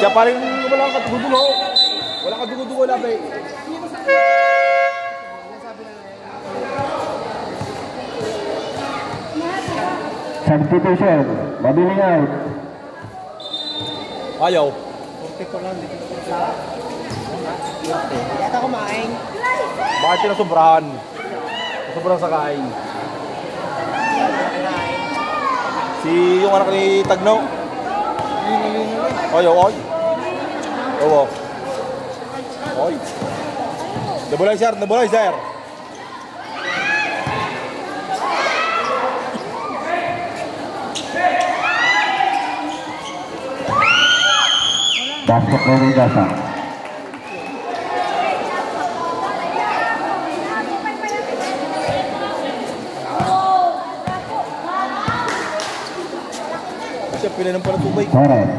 Diyan pa rin wala kang dugo-dugo. Wala kang dugo-dugo labi. Substitution. Mabiling out. Ayaw. Yata kumain. Bakit pinasobrahan? Sobrang sa kain. Si yung anak ni Tagnaw. Oy, oy. Oo. Oy. Nebulizer, nebulizer. Pasok na rin gasa. Siya pila ng palatubay. Correct.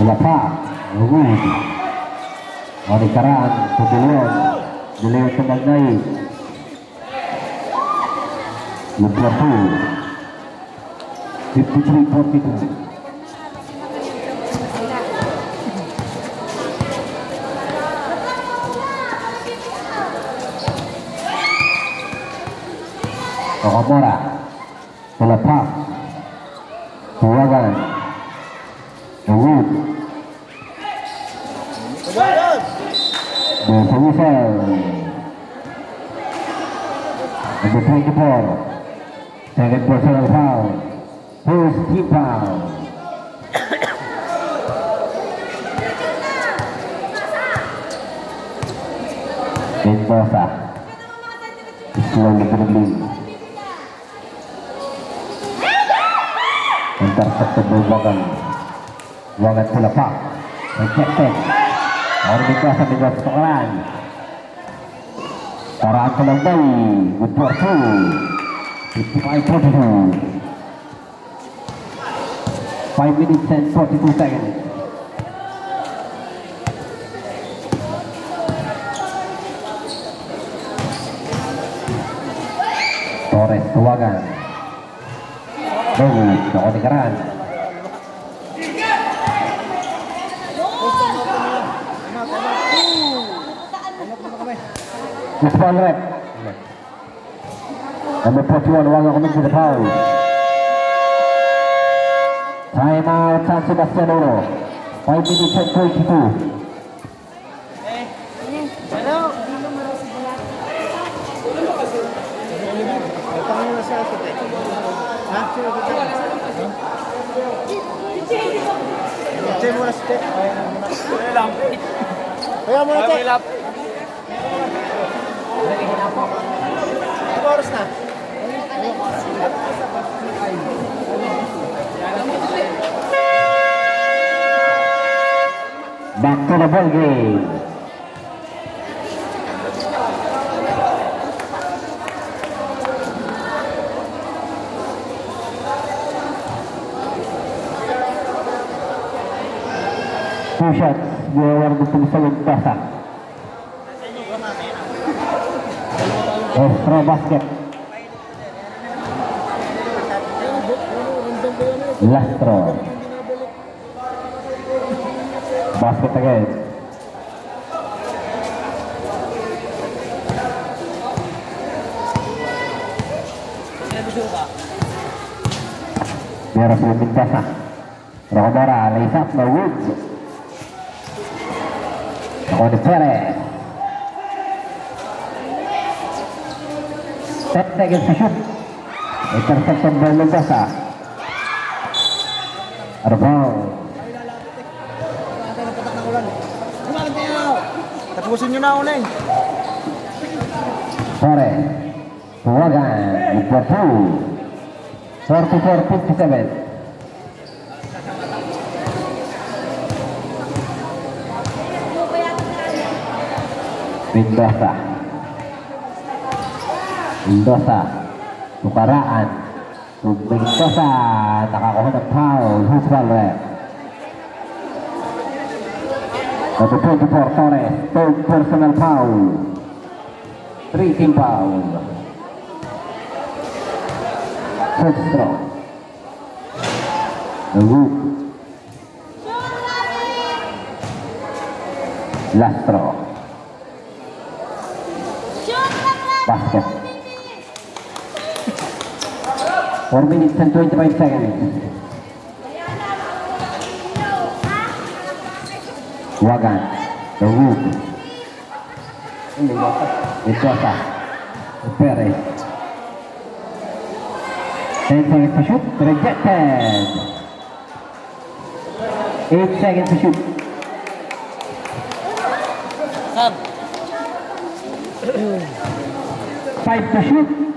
Wala pa. Ng tubig. Torres. Ilapa. Wood. Manikaraan. Pupilion. Diliw sa Magnay. Luplapu. 53-42. Okamura. Ilapa. Tawagan. Wood. The solution. Number 24. Second personal foul. First team foul. Mendoza. Slowly dribbling. Intercepted by Wagan. Wagan pula pak. Rejected. Orang Mendoza di luar sekolah. Taraan Pelambay. Good for two. 55-42. 5 minutes and 42 seconds. Torres tuwagan. Bagus, ako ni Just one rep. Number 41, Waga commits to the foul. Time out, San Sebastian Oro. 5 minutes and 22. Hello? Panginoon na siya ako tayo. Ha? Sino ko tayo? Check mo na. Kaya mo na Ted. Ano oras na? Back to the ball game. Two shots. Extra basket. Lastro. Basket again. Biar belum lays up no Woods. Ako 10 seconds to shoot. Interception by. Arbao. Tapusin nyo na eh. Sore. Tuwagan. 2. 44-57. Mendoza. Mendoza. Tukaraan. Mendoza. Nakakuha ng foul. Foul rep? Number 24, Torres. Third personal foul. Three team foul. First throw. The. Lastro. Basket. 4 minutes and 25 seconds. Wagan. The Wood. Mendoza. Perez. 10 seconds to shoot. Rejected. 8 seconds to shoot. Sab. Five to shoot.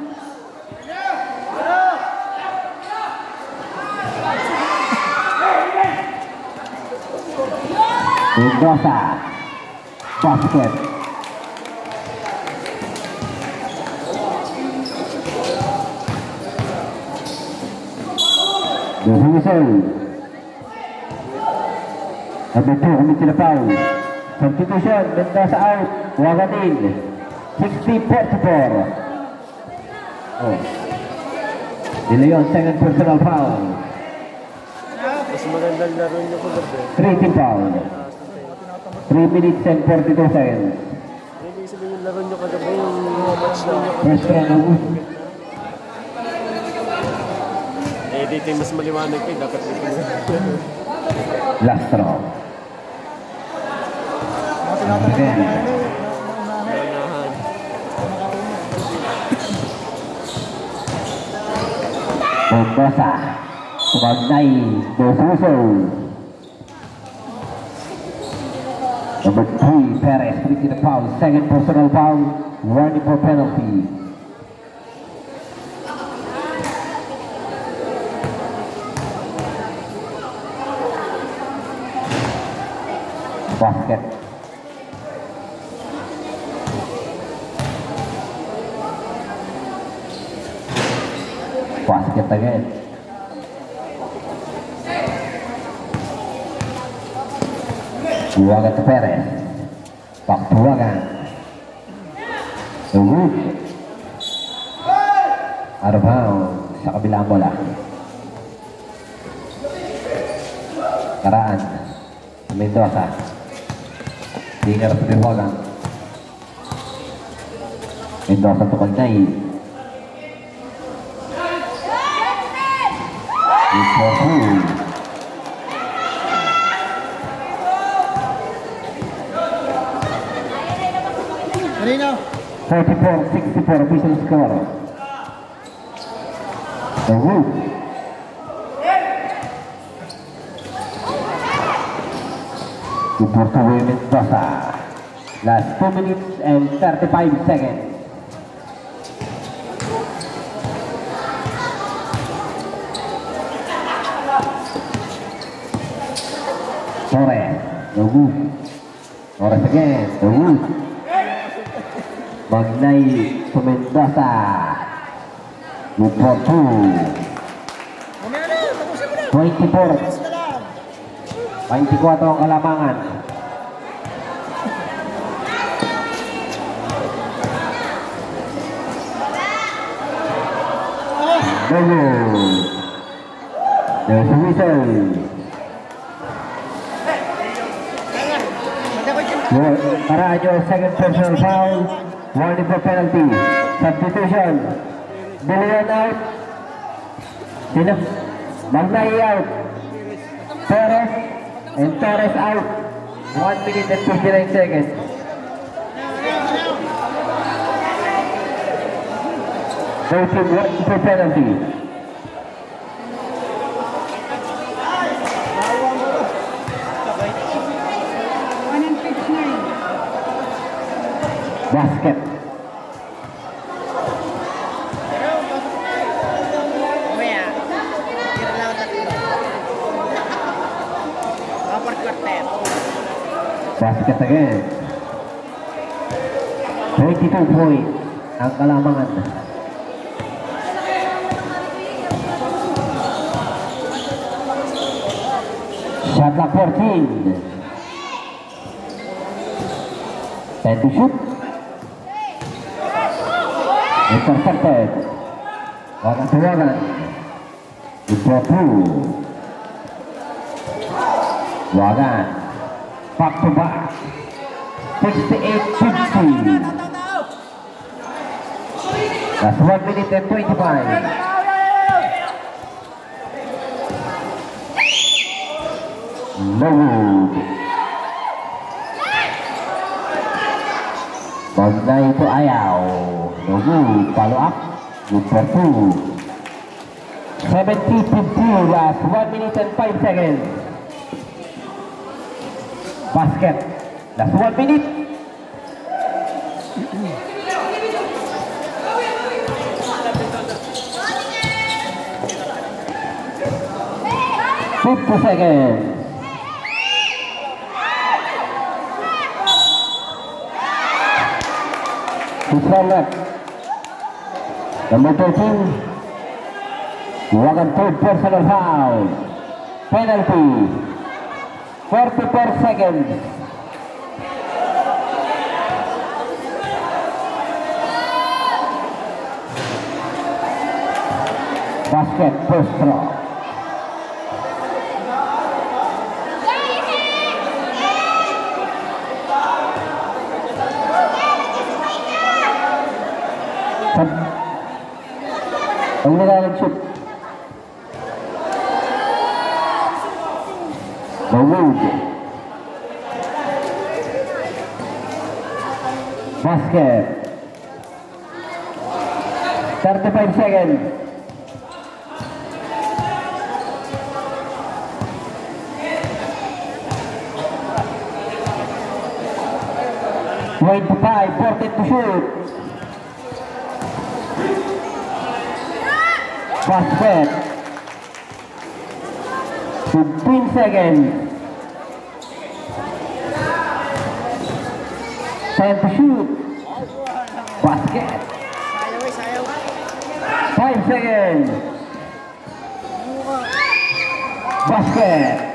Mendoza. Basket. Committee the foul. Substitution, Mendoza out. Wagatin. 60 44. Oh. De Leon, second personal foul. Mas magandang laro niyo ko foul. 3 minutes and 42 seconds. Ibig sabihin yung laro niyo kagabi, yung match na First round of Eh, dito yung mas maliwanag kayo, dapat dito last round. Again. unahan. Mendoza. Sumagnay. Bosuso. Number three, Perez making the foul. Second personal foul. Warning for penalty. Basket. Basket again. Back to Wagan. The Wood. Out of bounds sa kabilang bola. Karaan. Mendoza. Tingnan sa Wagan. Mendoza to Kagnay. Liverpool. Marino! 44-64 official score. The Wood. Deportivo Mendoza. Last 2 minutes and 35 seconds. Torres, the Wood. Torres again, the Wood. Na! 24. Tapos ka lang! 24 ang kalamangan. Dogo. There's a whistle. Carajo, second personal foul. Warning for penalty. Substitution. Dilian out. Sino? Magnay out. Torres and Torres out. 1 minute and 59 seconds. Team working for penalty. Basket. Basket again. 22 point ang kalamangan. Shot clock 14. Time to shoot. Wagan to Wagan. Itu two. Wagan. Back to back. 68-50. That's 1 minute and 25. No good. Bangga itu ayaw. Good. Follow up. For two. 70-50 last 1 minute and 5 seconds. Basket. Last 1 minute. Fifty seconds. Left. Number 13. Wagan third personal foul. Penalty. 44 seconds. Basket first throw. Ang nilalag-shoot. Mahmoud. Basket. 35 seconds. Twenty-five, forty to shoot. Basket. 15 seconds. Time to shoot. Basket. 5 seconds. Basket.